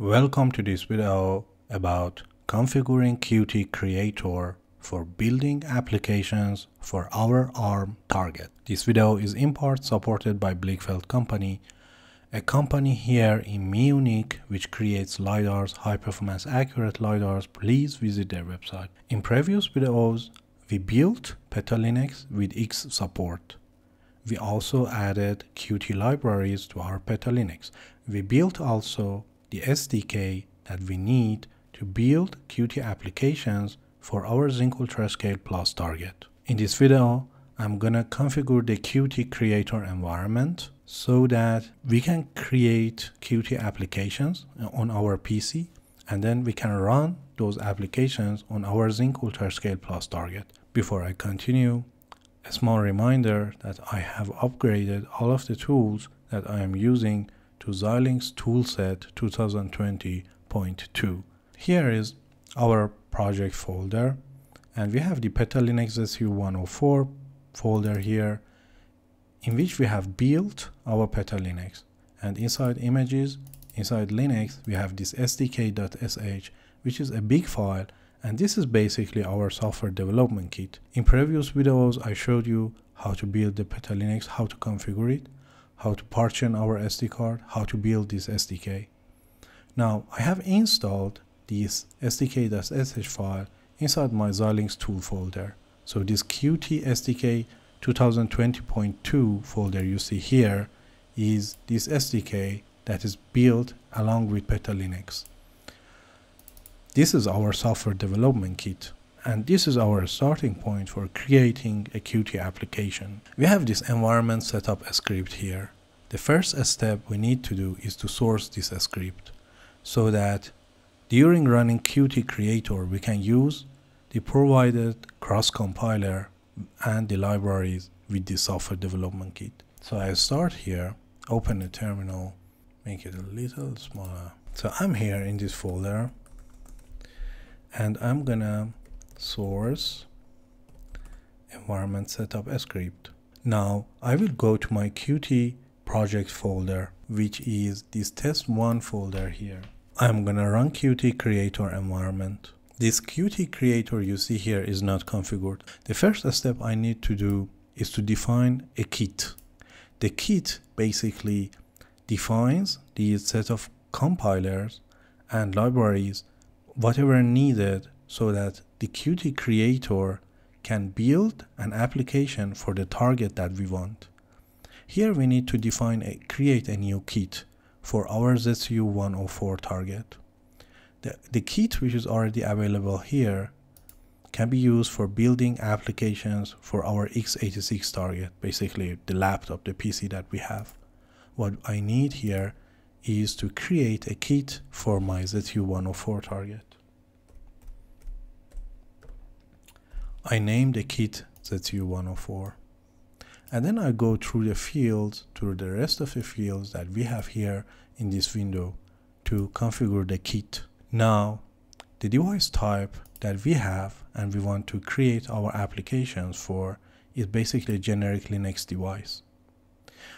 Welcome to this video about configuring Qt Creator for building applications for our ARM target. This video is in part supported by Blickfeld Company, a company here in Munich which creates LiDARs, high performance accurate LiDARs. Please visit their website. In previous videos, we built PetaLinux with X support. We also added Qt libraries to our PetaLinux. We built also the SDK that we need to build Qt applications for our Zynq UltraScale Plus target. In this video, I'm gonna configure the Qt Creator environment so that we can create Qt applications uh, on our PC and then we can run those applications on our Zynq UltraScale Plus target. Before I continue, a small reminder that I have upgraded all of the tools that I am using to Xilinx Toolset 2020.2. Here is our project folder and we have the PetaLinux ZU104 folder here in which we have built our PetaLinux and inside images inside Linux we have this sdk.sh which is a big file and this is basically our software development kit. In previous videos I showed you how to build the PetaLinux, how to configure it how to partition our SD card, how to build this SDK. Now I have installed this SDK.sh file inside my Xilinx tool folder. So this Qt SDK 2020.2 folder you see here is this SDK that is built along with PetaLinux. This is our software development kit and this is our starting point for creating a Qt application. We have this environment setup script here. The first step we need to do is to source this script so that during running Qt Creator we can use the provided cross compiler and the libraries with the software development kit. So I start here, open the terminal, make it a little smaller. So I'm here in this folder and I'm gonna source environment setup script. Now I will go to my Qt project folder which is this test1 folder here. I'm gonna run Qt creator environment. This Qt creator you see here is not configured. The first step I need to do is to define a kit. The kit basically defines the set of compilers and libraries whatever needed so that the Qt creator can build an application for the target that we want. Here we need to define a create a new kit for our ZU104 target. The, the kit which is already available here can be used for building applications for our x86 target, basically the laptop, the PC that we have. What I need here is to create a kit for my ZU104 target. I named the kit ZU104. And then I go through the fields, through the rest of the fields that we have here in this window to configure the kit. Now, the device type that we have and we want to create our applications for is basically a generic Linux device.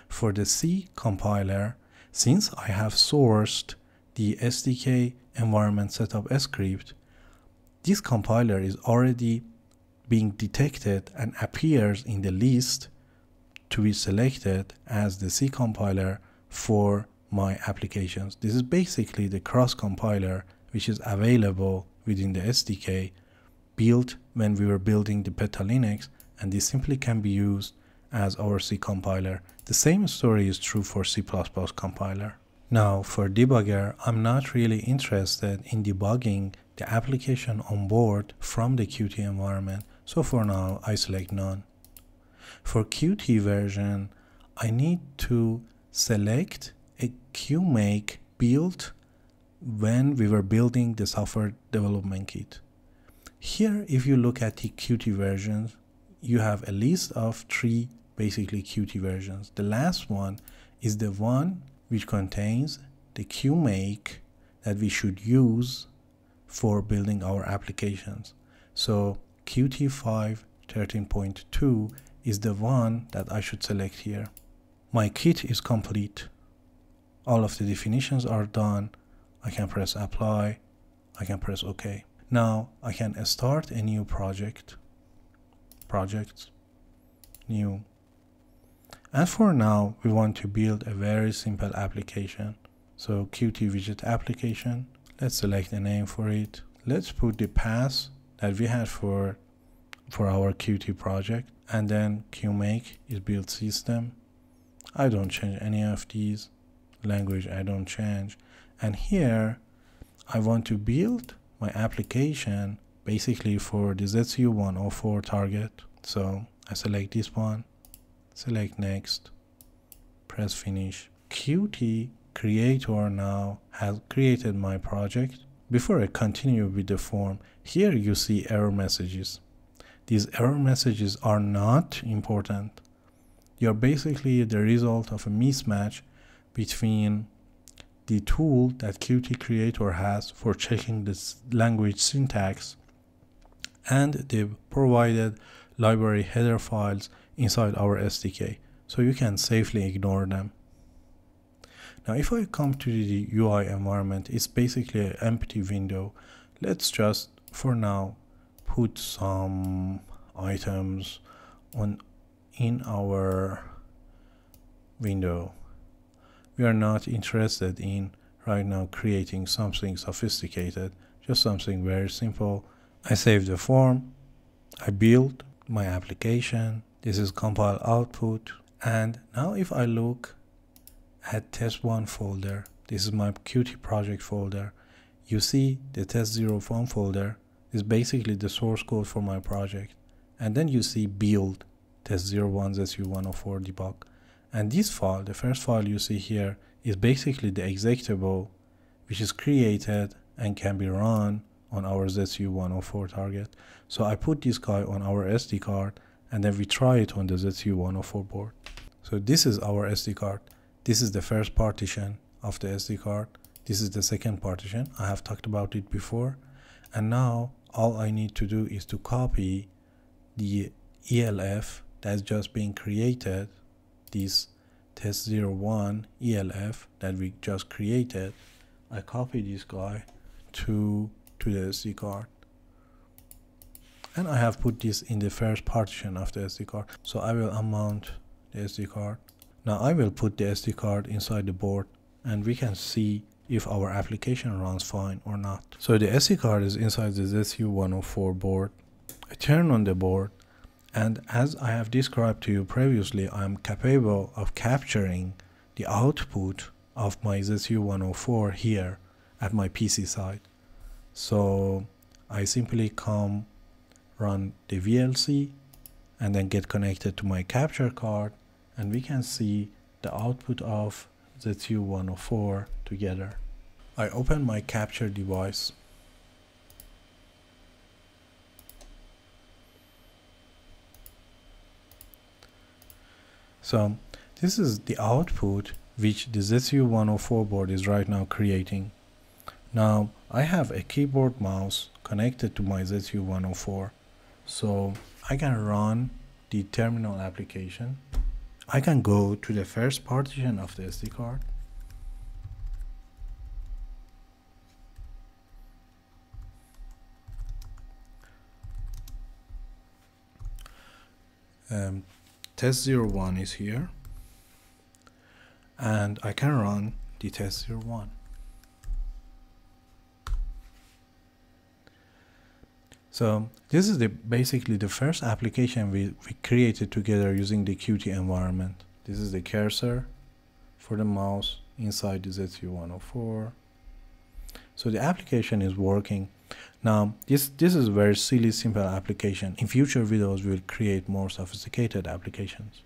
For the C compiler, since I have sourced the SDK environment setup script, this compiler is already being detected and appears in the list to be selected as the C compiler for my applications. This is basically the cross compiler which is available within the SDK built when we were building the PetaLinux and this simply can be used as our C compiler. The same story is true for C++ compiler. Now for debugger, I'm not really interested in debugging the application on board from the Qt environment. So for now, I select none. For Qt version, I need to select a QMake build when we were building the software development kit. Here, if you look at the Qt versions, you have a list of three basically Qt versions. The last one is the one which contains the QMake that we should use for building our applications. So Qt5 13.2 is the one that I should select here. My kit is complete. All of the definitions are done. I can press apply, I can press OK. Now I can start a new project, projects, new. And for now, we want to build a very simple application. So Qt widget application, let's select a name for it. Let's put the path that we had for, for our Qt project. And then qmake is build system. I don't change any of these. Language I don't change. And here I want to build my application basically for the ZCU104 target. So I select this one select next press finish. Qt creator now has created my project before I continue with the form here you see error messages these error messages are not important. You're basically the result of a mismatch between the tool that Qt Creator has for checking the language syntax and the provided library header files inside our SDK. So you can safely ignore them. Now if I come to the UI environment, it's basically an empty window. Let's just, for now, put some items on in our window we are not interested in right now creating something sophisticated just something very simple I save the form I build my application this is compile output and now if I look at test1 folder this is my qt project folder you see the test01 folder is basically the source code for my project. And then you see build test01 ZCU104 debug. And this file, the first file you see here, is basically the executable which is created and can be run on our ZCU104 target. So I put this guy on our SD card and then we try it on the ZCU104 board. So this is our SD card. This is the first partition of the SD card. This is the second partition. I have talked about it before. And now all I need to do is to copy the ELF that's just being created, this test01 ELF that we just created. I copy this guy to, to the SD card. And I have put this in the first partition of the SD card. So I will unmount the SD card. Now I will put the SD card inside the board and we can see if our application runs fine or not. So the SD card is inside the ZCU104 board. I turn on the board and as I have described to you previously, I am capable of capturing the output of my ZCU104 here at my PC side. So I simply come run the VLC and then get connected to my capture card and we can see the output of ZCU104 together. I open my capture device So this is the output which the ZCU104 board is right now creating. Now I have a keyboard mouse connected to my ZCU104 so I can run the terminal application I can go to the first partition of the SD card. Um, test 01 is here. And I can run the test 01 So this is the basically the first application we, we created together using the Qt environment. This is the cursor for the mouse inside the ZCU104. So the application is working. Now this this is a very silly simple application. In future videos we'll create more sophisticated applications.